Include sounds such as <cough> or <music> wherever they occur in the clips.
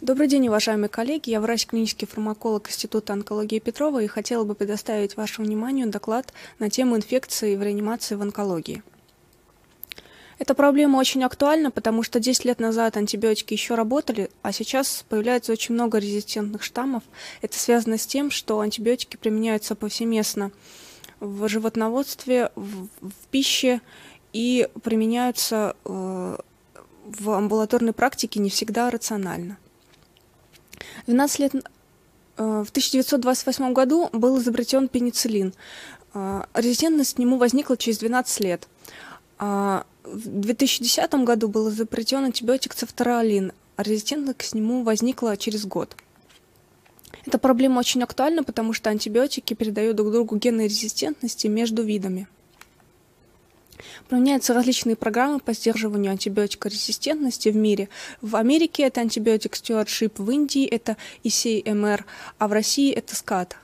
Добрый день, уважаемые коллеги. Я врач клинический фармаколог Института онкологии Петрова и хотела бы предоставить вашему вниманию доклад на тему инфекции в реанимации в онкологии. Эта проблема очень актуальна, потому что 10 лет назад антибиотики еще работали, а сейчас появляется очень много резистентных штаммов. Это связано с тем, что антибиотики применяются повсеместно в животноводстве, в, в пище и применяются э, в амбулаторной практике не всегда рационально. 12 лет, э, в 1928 году был изобретен пенициллин. Э, резистентность к нему возникла через 12 лет. А в 2010 году был изобретен антибиотик цефтаролин, резистентность к нему возникла через год. Эта проблема очень актуальна, потому что антибиотики передают друг другу гены резистентности между видами. Применяются различные программы по сдерживанию антибиотикорезистентности в мире. В Америке это антибиотик Stewardship, в Индии это ICMR, а в России это SCAT.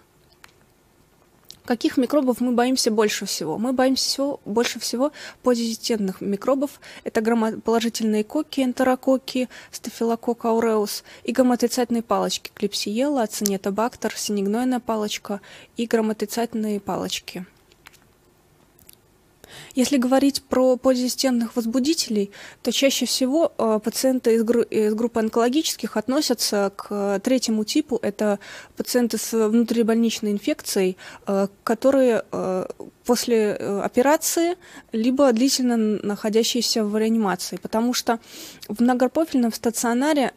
Каких микробов мы боимся больше всего? Мы боимся всего, больше всего позитивных микробов. Это грамотоположительные коки, энтерококи, стафилокок ауреус и грамотрицательные палочки, клипсиела, ацинитобактер, синегнойная палочка и грамотрицательные палочки. Если говорить про полизистемных возбудителей, то чаще всего э, пациенты из, гру из группы онкологических относятся к третьему типу. Это пациенты с внутрибольничной инфекцией, э, которые э, после операции либо длительно находящиеся в реанимации, потому что в многопрофильном стационаре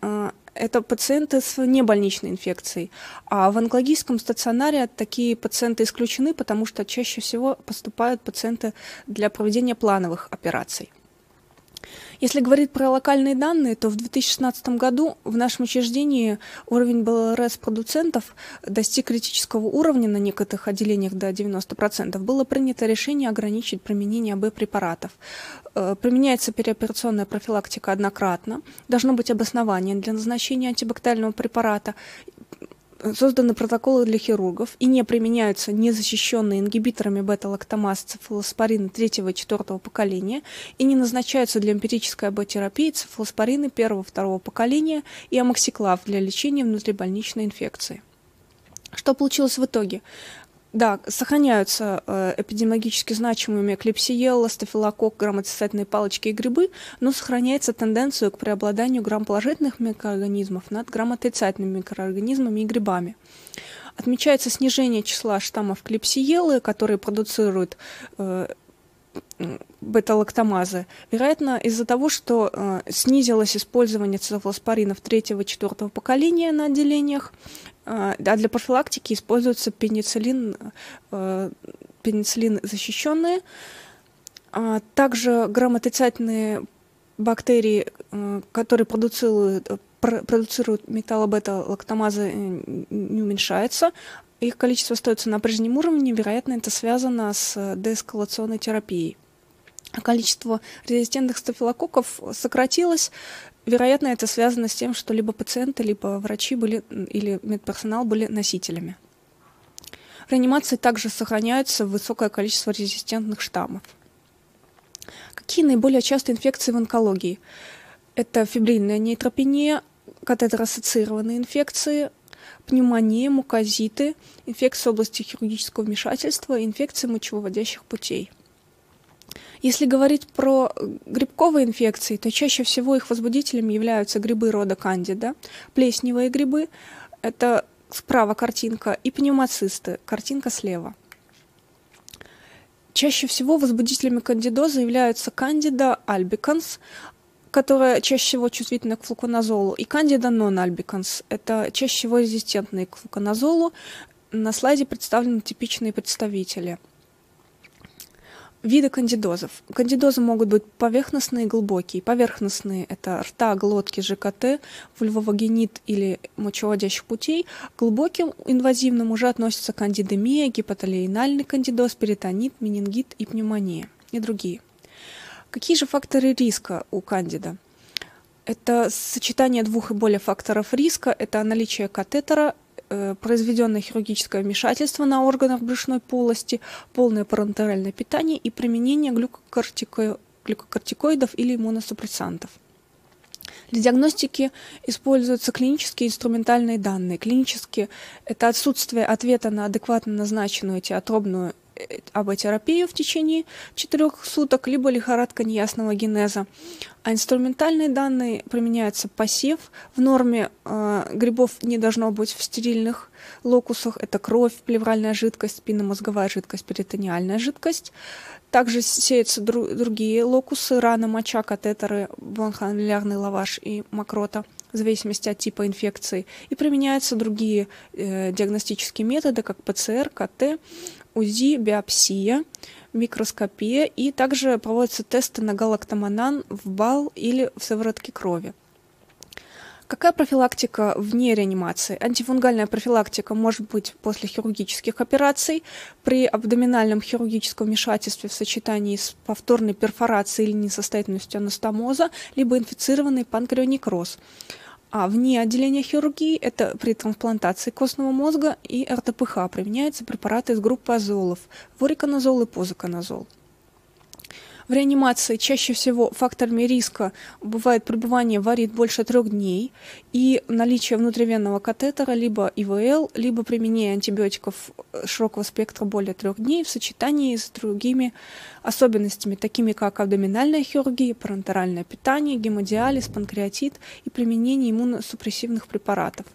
это пациенты с небольничной инфекцией. А в онкологическом стационаре такие пациенты исключены, потому что чаще всего поступают пациенты для проведения плановых операций. Если говорить про локальные данные, то в 2016 году в нашем учреждении уровень БЛРС продуцентов достиг критического уровня на некоторых отделениях до 90%. Было принято решение ограничить применение АБ-препаратов. Э, применяется переоперационная профилактика однократно. Должно быть обоснование для назначения антибактериального препарата созданы протоколы для хирургов и не применяются незащищенные ингибиторами бета-лактамаз цефалоспорины третьего и четвертого поколения и не назначаются для эмпирической АБ-терапии цефалоспорины первого-второго поколения и амоксиклав для лечения внутрибольничной инфекции. Что получилось в итоге? Да, сохраняются э, эпидемиологически значимыми клепсиелла, стафилококк, граммоцистательные палочки и грибы, но сохраняется тенденция к преобладанию грамположительных микроорганизмов над грамотрицательными микроорганизмами и грибами. Отмечается снижение числа штаммов клепсиеллы, которые продуцируют э, бета-лактамазы, вероятно, из-за того, что э, снизилось использование цефалоспоринов третьего и четвертого поколения на отделениях, э, а для профилактики используется пенициллин, э, пенициллин защищенные, а также грамотрицательные бактерии, э, которые продуцируют, продуцируют металлобета-лактамазы, э, не уменьшается, их количество остается на прежнем уровне, вероятно, это связано с деэскалационной терапией. Количество резистентных стафилококков сократилось. Вероятно, это связано с тем, что либо пациенты, либо врачи были, или медперсонал были носителями. В реанимации также сохраняется высокое количество резистентных штаммов. Какие наиболее частые инфекции в онкологии? Это фибрильная нейтропения, катетер-ассоциированные инфекции, пневмония, мукозиты, инфекции области хирургического вмешательства, инфекции мочевыводящих путей. Если говорить про грибковые инфекции, то чаще всего их возбудителем являются грибы рода кандида, плесневые грибы, это справа картинка, и пневмоцисты, картинка слева. Чаще всего возбудителями кандидоза являются кандида альбиканс, которая чаще всего чувствительна к флуконазолу, и кандида non-albicans. Это чаще всего резистентные к флуконазолу. На слайде представлены типичные представители. Виды кандидозов. Кандидозы могут быть поверхностные и глубокие. Поверхностные – это рта, глотки, ЖКТ, вульвовагенит или мочеводящих путей. Глубоким инвазивным уже относятся кандидемия, гепатолейнальный кандидоз, перитонит, менингит и пневмония и другие. Какие же факторы риска у кандида? Это сочетание двух и более факторов риска. Это наличие катетера, э, произведенное хирургическое вмешательство на органах брюшной полости, полное парентеральное питание и применение глюкокортико... глюкокортикоидов или иммуносупрессантов. Для диагностики используются клинические инструментальные данные. Клинические – это отсутствие ответа на адекватно назначенную теотробную АБ-терапию в течение четырех суток, либо лихорадка неясного генеза. А инструментальные данные применяются посев. В норме э, грибов не должно быть в стерильных локусах. Это кровь, плевральная жидкость, спинномозговая жидкость, перитониальная жидкость. Также сеются дру- другие локусы, раны, моча, катетеры, бронхоаннулярный лаваш и мокрота в зависимости от типа инфекции. И применяются другие э, диагностические методы, как ПЦР, КТ, УЗИ, биопсия, микроскопия. И также проводятся тесты на галактоманан в бал или в сыворотке крови. Какая профилактика вне реанимации? Антифунгальная профилактика может быть после хирургических операций, при абдоминальном хирургическом вмешательстве в сочетании с повторной перфорацией или несостоятельностью анастомоза, либо инфицированный панкреонекроз. А вне отделения хирургии это при трансплантации костного мозга и РТПХ применяются препараты из группы азолов – вориконазол и позоконазол. В реанимации чаще всего факторами риска бывает пребывание в арит больше трех дней и наличие внутривенного катетера, либо ИВЛ, либо применение антибиотиков широкого спектра более трех дней в сочетании с другими особенностями, такими как абдоминальная хирургия, парентеральное питание, гемодиализ, панкреатит и применение иммуносупрессивных препаратов.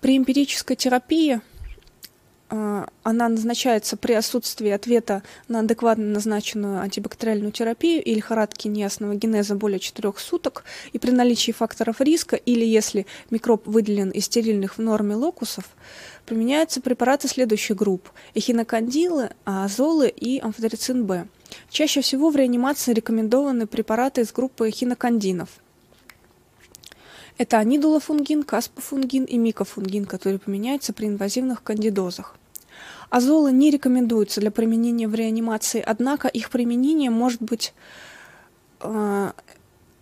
При эмпирической терапии она назначается при отсутствии ответа на адекватно назначенную антибактериальную терапию или лихорадки неясного генеза более 4 суток и при наличии факторов риска или если микроб выделен из стерильных в норме локусов, применяются препараты следующих групп – эхинокандилы, азолы и амфотерицин Б. Чаще всего в реанимации рекомендованы препараты из группы эхинокандинов – это анидулофунгин, каспофунгин и микофунгин, которые применяются при инвазивных кандидозах. Азолы не рекомендуются для применения в реанимации, однако их применение может быть э,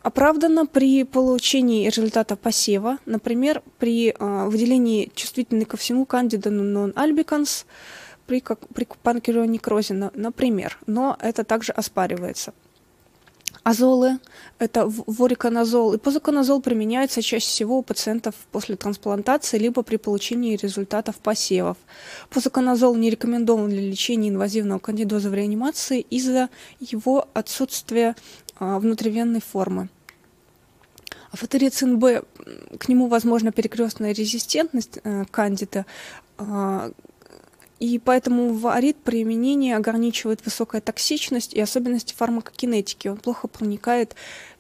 оправдано при получении результата посева, например, при э, выделении чувствительной ко всему кандида non-albicans при, как, при панкеронекрозе, например, но это также оспаривается. Азолы – это вориконазол и позоконазол применяются чаще всего у пациентов после трансплантации либо при получении результатов посевов. Позоконазол не рекомендован для лечения инвазивного кандидоза в реанимации из-за его отсутствия а, внутривенной формы. Фатерицин Б, к нему возможна перекрестная резистентность э, кандида, э, и поэтому варит применение ограничивает высокая токсичность и особенности фармакокинетики. Он плохо проникает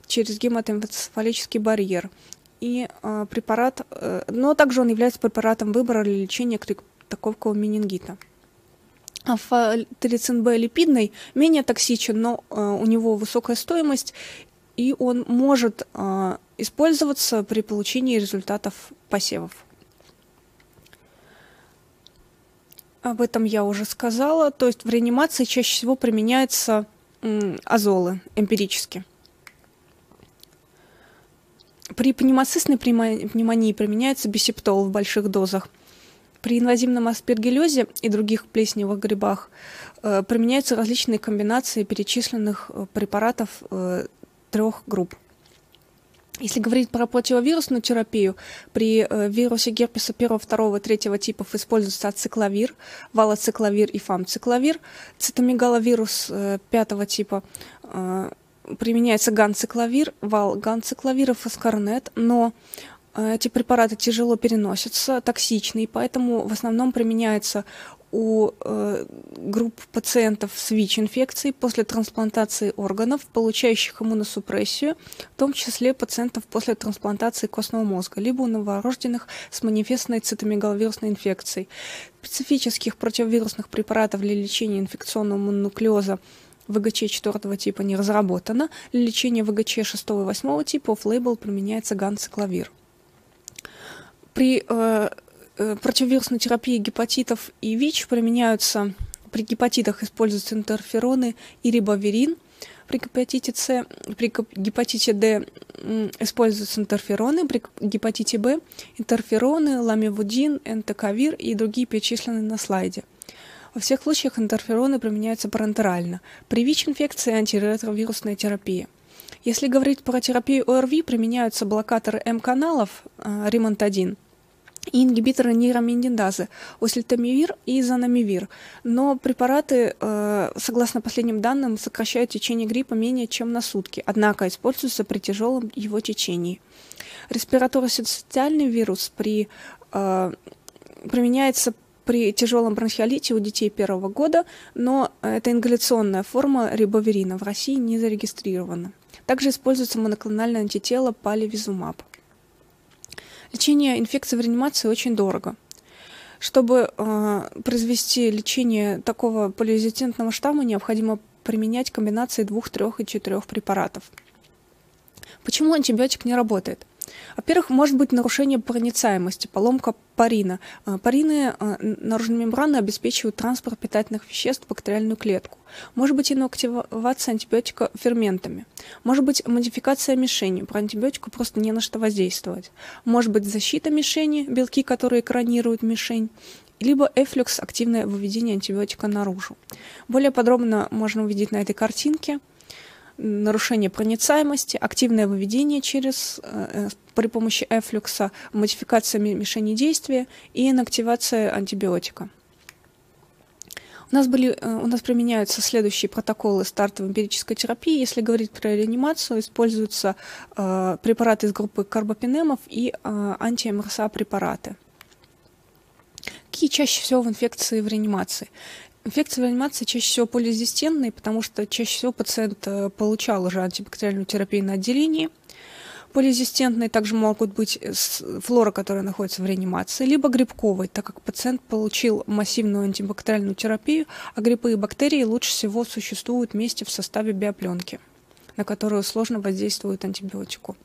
через гематоэнцефалический барьер. И э, препарат, э, но также он является препаратом выбора для лечения критокового менингита. Алфа-терицин Б липидный менее токсичен, но э, у него высокая стоимость, и он может э, использоваться при получении результатов посевов. Об этом я уже сказала. То есть в реанимации чаще всего применяются азолы эмпирически. При пневмоцистной пневмонии применяется бисептол в больших дозах. При инвазивном аспергиллезе и других плесневых грибах э, применяются различные комбинации перечисленных э, препаратов э, трех групп. Если говорить про противовирусную терапию, при э, вирусе герпеса первого, второго, третьего типов используется ацикловир, валоцикловир и фамцикловир. Цитомегаловирус э, пятого типа э, применяется ганцикловир, вал ганцикловир и фоскарнет, но э, эти препараты тяжело переносятся, токсичны, и поэтому в основном применяются у э, групп пациентов с ВИЧ-инфекцией после трансплантации органов, получающих иммуносупрессию, в том числе пациентов после трансплантации костного мозга, либо у новорожденных с манифестной цитомегаловирусной инфекцией. Специфических противовирусных препаратов для лечения инфекционного мононуклеоза ВГЧ 4 типа не разработано. Для лечения ВГЧ 6 и 8 типа офф-лейбл применяется ганцикловир. При Э, противовирусной терапии гепатитов и ВИЧ применяются при гепатитах используются интерфероны и рибоверин. При гепатите С, при гепатите Д используются интерфероны, при гепатите Б интерфероны, ламивудин, энтекавир и другие перечисленные на слайде. Во всех случаях интерфероны применяются парентерально. При ВИЧ-инфекции антиретровирусная терапия. Если говорить про терапию ОРВИ, применяются блокаторы М-каналов, э, римонт-1, и ингибиторы нейроминидазы, осельтамивир и занамивир. Но препараты, э, согласно последним данным, сокращают течение гриппа менее чем на сутки, однако используются при тяжелом его течении. Респираторно-социальный вирус при, э, применяется при тяжелом бронхиолите у детей первого года, но это ингаляционная форма рибоверина в России не зарегистрирована. Также используется моноклональное антитело паливизумаб. Лечение инфекции в реанимации очень дорого. Чтобы э, произвести лечение такого полиозитентного штамма, необходимо применять комбинации двух, трех и четырех препаратов. Почему антибиотик не работает? Во-первых, может быть нарушение проницаемости, поломка парина. Э, парины э, наружной мембраны обеспечивают транспорт питательных веществ в бактериальную клетку. Может быть инактивация антибиотика ферментами. Может быть модификация мишени. Про антибиотику просто не на что воздействовать. Может быть защита мишени, белки, которые экранируют мишень либо эфлюкс – активное выведение антибиотика наружу. Более подробно можно увидеть на этой картинке – нарушение проницаемости, активное выведение через, э, при помощи эфлюкса, модификация мишени действия и инактивация антибиотика. У нас, были, э, у нас применяются следующие протоколы стартовой эмпирической терапии. Если говорить про реанимацию, используются э, препараты из группы карбопинемов и э, анти-МРСА препараты. Какие чаще всего в инфекции в реанимации? Инфекции в реанимации чаще всего полирезистентные, потому что чаще всего пациент э, получал уже антибактериальную терапию на отделении. Полирезистентные также могут быть флора, которая находится в реанимации, либо грибковые, так как пациент получил массивную антибактериальную терапию, а грибы и бактерии лучше всего существуют вместе в составе биопленки, на которую сложно воздействует антибиотику.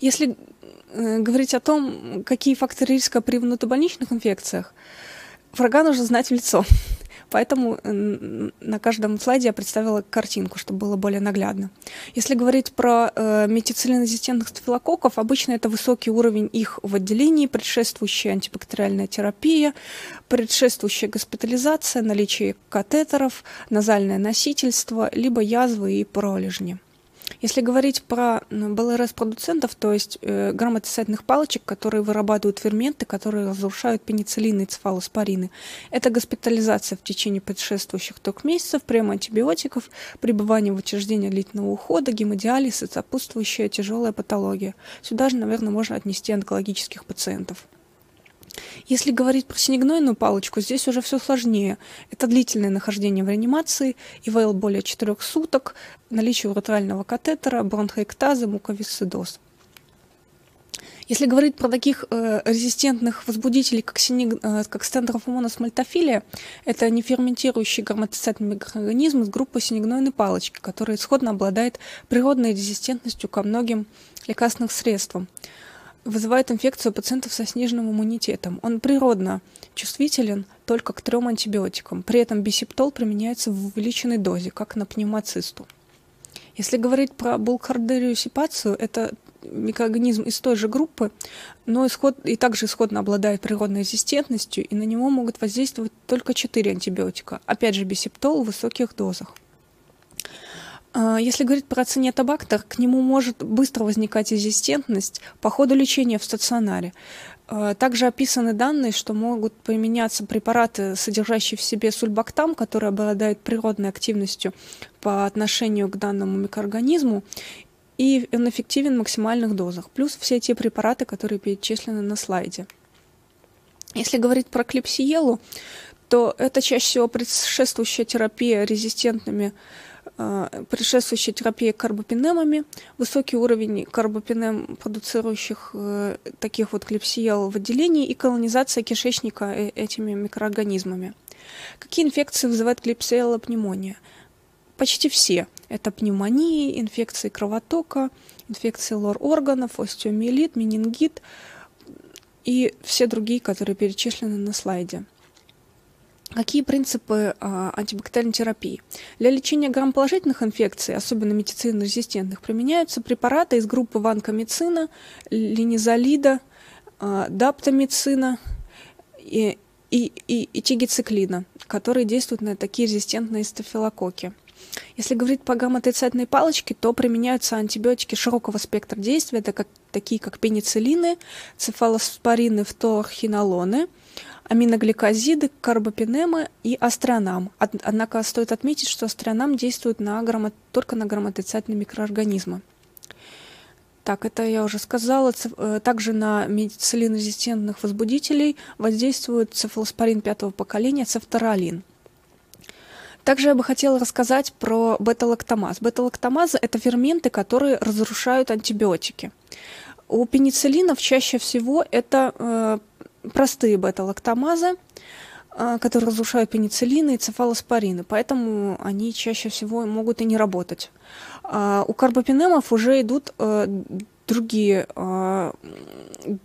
Если э, говорить о том, какие факторы риска при внутрибольничных инфекциях, врага нужно знать в лицо. <laughs> Поэтому на каждом слайде я представила картинку, чтобы было более наглядно. Если говорить про э, метицилинозистентных стафилококков, обычно это высокий уровень их в отделении, предшествующая антибактериальная терапия, предшествующая госпитализация, наличие катетеров, назальное носительство, либо язвы и пролежни. Если говорить про БЛРС-продуцентов, то есть э, грамотосательных палочек, которые вырабатывают ферменты, которые разрушают пенициллины и цефалоспорины, это госпитализация в течение предшествующих трех месяцев, прием антибиотиков, пребывание в учреждении длительного ухода, гемодиализ и сопутствующая тяжелая патология. Сюда же, наверное, можно отнести онкологических пациентов. Если говорить про синегнойную палочку, здесь уже все сложнее. Это длительное нахождение в реанимации, ИВЛ более 4 суток, наличие уретрального катетера, бронхоэктазы, муковисцидоз. Если говорить про таких э, резистентных возбудителей, как, синег... э, как стендрофомонос мальтофилия, это неферментирующий горматоцитный микроорганизм из группы синегнойной палочки, который исходно обладает природной резистентностью ко многим лекарственным средствам вызывает инфекцию пациентов со сниженным иммунитетом. Он природно чувствителен только к трем антибиотикам. При этом бисептол применяется в увеличенной дозе, как на пневмоцисту. Если говорить про булкардерию сипацию, это микроорганизм из той же группы, но исход, и также исходно обладает природной резистентностью, и на него могут воздействовать только четыре антибиотика. Опять же, бисептол в высоких дозах. А, если говорить про ацинетобактер, к нему может быстро возникать резистентность по ходу лечения в стационаре. А, также описаны данные, что могут применяться препараты, содержащие в себе сульбактам, который обладает природной активностью по отношению к данному микроорганизму, и он эффективен в максимальных дозах, плюс все те препараты, которые перечислены на слайде. Если говорить про клипсиелу, то это чаще всего предшествующая терапия резистентными а, предшествующая терапия карбопинемами, высокий уровень карбопинем, продуцирующих э, таких вот клепсиел в отделении и колонизация кишечника э, этими микроорганизмами. Какие инфекции вызывает клепсиелла пневмония? Почти все. Это пневмонии, инфекции кровотока, инфекции лор-органов, остеомиелит, менингит и все другие, которые перечислены на слайде. Какие принципы а, антибактериальной терапии? Для лечения грамположительных инфекций, особенно метицинно-резистентных, применяются препараты из группы ванкомицина, линизолида, а, даптомицина и, и, и, и тигициклина, которые действуют на такие резистентные стафилококки. Если говорить по гамма-отрицательной палочке, то применяются антибиотики широкого спектра действия, это как, такие как пенициллины, цефалоспорины, фторхинолоны, аминогликозиды, карбопинемы и астронам. Однако стоит отметить, что астронам действует на грамма, только на граммотрицательные микроорганизмы. Так, это я уже сказала. Э, также на медицилинрезистентных возбудителей воздействует цефалоспорин пятого поколения, цефторолин. Также я бы хотела рассказать про бета-лактамаз. Бета-лактамазы – это ферменты, которые разрушают антибиотики. У пенициллинов чаще всего это э, простые бета-лактамазы, э, которые разрушают пенициллины и цефалоспорины, поэтому они чаще всего могут и не работать. А у карбопинемов уже идут э, другие э,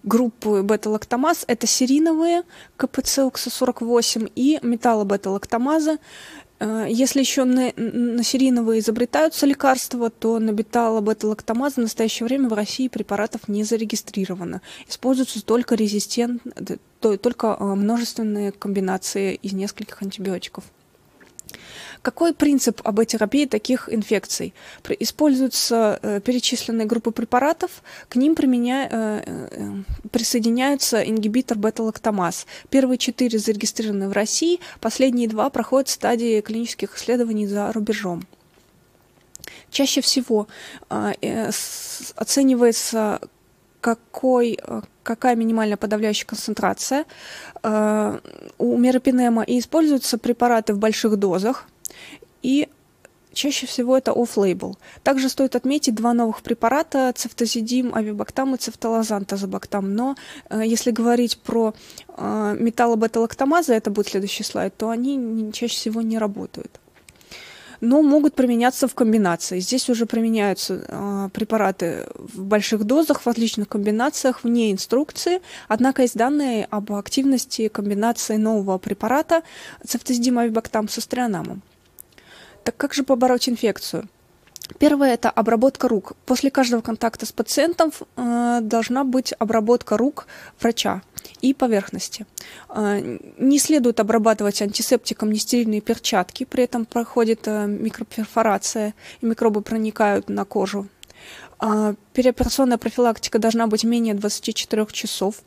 группы бета-лактамаз. Это сериновые КПЦ укса-48 и металлобета-лактамазы. Э, если еще на, на сериновые изобретаются лекарства, то на бета-лактамазы в настоящее время в России препаратов не зарегистрировано. Используются только резистент, только множественные комбинации из нескольких антибиотиков. Какой принцип об терапии таких инфекций? Используются э, перечисленные группы препаратов, к ним применя... э, э, присоединяются ингибитор бета-лактамаз. Первые четыре зарегистрированы в России, последние два проходят стадии клинических исследований за рубежом. Чаще всего оценивается какой, какая минимальная подавляющая концентрация у меропинема и используются препараты в больших дозах и чаще всего это off-label. Также стоит отметить два новых препарата цефтозидим, авибактам и цефталазан, тазобактам. Но э, если говорить про э, металлобеталактамазы, это будет следующий слайд, то они не, чаще всего не работают но могут применяться в комбинации. Здесь уже применяются э, препараты в больших дозах, в различных комбинациях, вне инструкции. Однако есть данные об активности комбинации нового препарата цефтоздимавибактам с астрианамом. Так как же побороть инфекцию? Первое – это обработка рук. После каждого контакта с пациентом э, должна быть обработка рук врача и поверхности. Э, не следует обрабатывать антисептиком нестерильные перчатки, при этом проходит э, микроперфорация, и микробы проникают на кожу. Э, переоперационная профилактика должна быть менее 24 часов.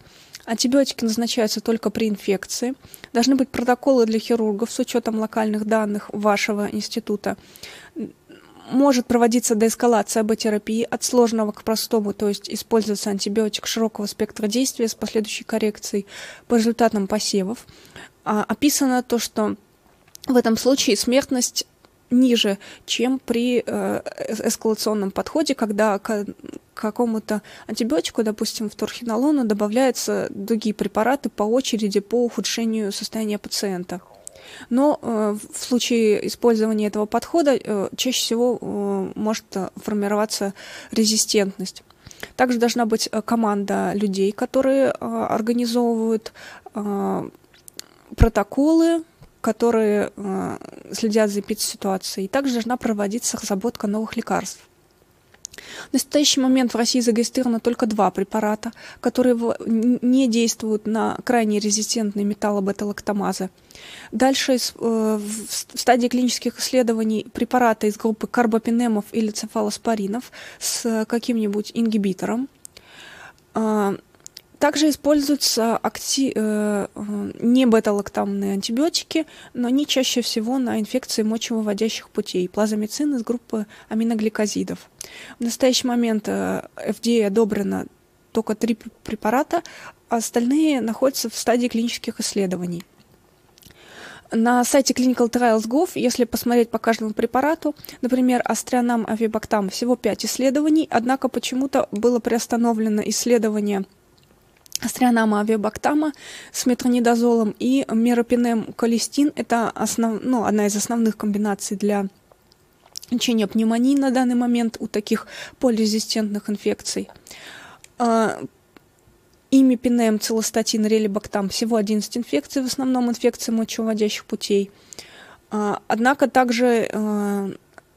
Антибиотики назначаются только при инфекции. Должны быть протоколы для хирургов с учетом локальных данных вашего института может проводиться деэскалация АБ-терапии от сложного к простому, то есть используется антибиотик широкого спектра действия с последующей коррекцией по результатам посевов. А, описано то, что в этом случае смертность ниже, чем при э, эскалационном подходе, когда какому-то антибиотику, допустим, в торхинолону добавляются другие препараты по очереди по ухудшению состояния пациента. Но э, в случае использования этого подхода э, чаще всего э, может формироваться резистентность. Также должна быть команда людей, которые организовывают протоколы, которые следят за эпидситуацией. Также должна проводиться разработка новых лекарств. В настоящий момент в России зарегистрировано только два препарата, которые не действуют на крайне резистентные металлобета-лактамазы. Дальше э, в стадии клинических исследований препараты из группы карбопинемов или цефалоспоринов с каким-нибудь ингибитором. Также используются акти... Э, э, не бета-лактамные антибиотики, но они чаще всего на инфекции мочевыводящих путей, плазомицин из группы аминогликозидов. В настоящий момент э, FDA одобрено только три препарата, а остальные находятся в стадии клинических исследований. На сайте clinicaltrials.gov, если посмотреть по каждому препарату, например, астрианам авибактам, всего 5 исследований, однако почему-то было приостановлено исследование астрианама авиабактама с метронидозолом и меропинем колистин. Это основ, ну, одна из основных комбинаций для лечения пневмонии на данный момент у таких полирезистентных инфекций. А, имипинем, целостатин, релибактам всего 11 инфекций, в основном инфекции мочевыводящих путей. А, однако также э,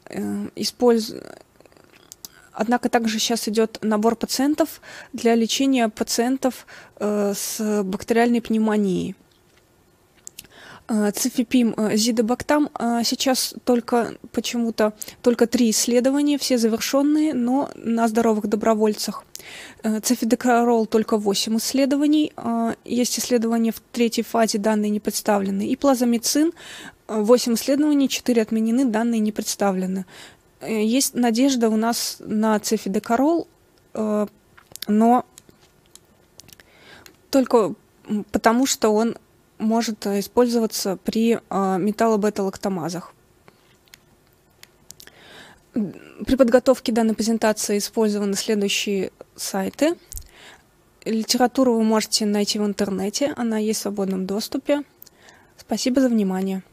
э, используют Однако также сейчас идет набор пациентов для лечения пациентов э, с бактериальной пневмонией. Цифипим, Зидобактам сейчас только почему-то только три исследования, все завершенные, но на здоровых добровольцах. Цифидекарол только 8 исследований. Есть исследования в третьей фазе, данные не представлены. И плазомицин, 8 исследований, 4 отменены, данные не представлены. Есть надежда у нас на цифидекарол, но только потому, что он может использоваться при а, металлобета-лактамазах. При подготовке данной презентации использованы следующие сайты. Литературу вы можете найти в интернете, она есть в свободном доступе. Спасибо за внимание.